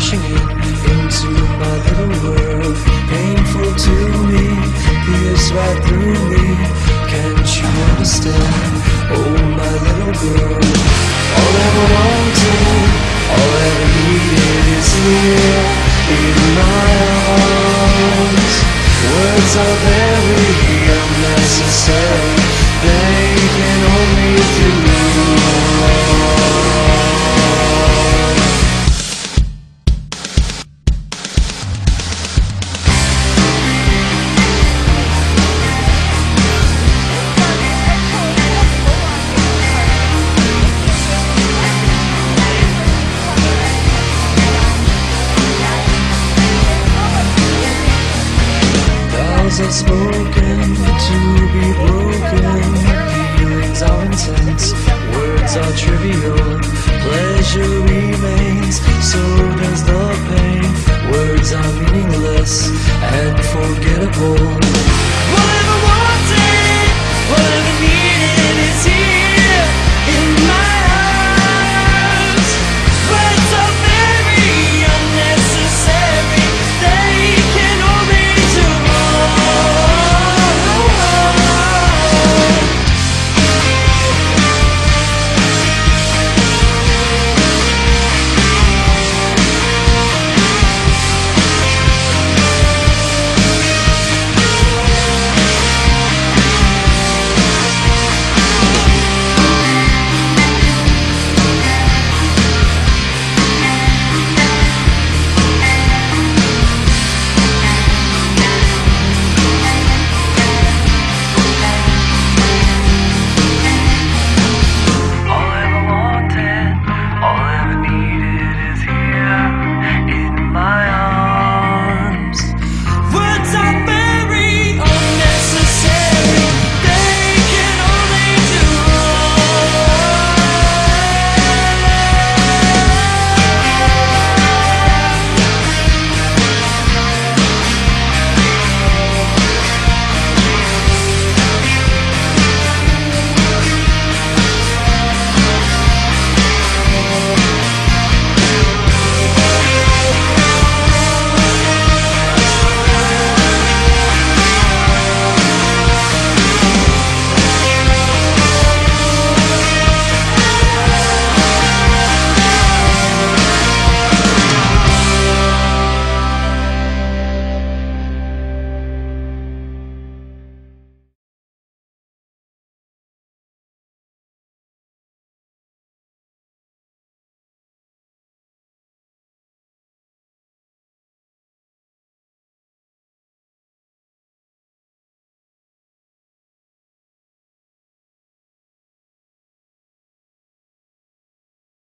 crashing in into my little world. Painful to me, pierce right through me. Can't you understand? Oh, my little girl. All I ever wanted, all I ever needed is here in my arms. Words are very unnecessary. They can only words spoken to be broken. Feelings are intense, words are trivial. Pleasure remains, so does the pain. Words are meaningless and forgettable.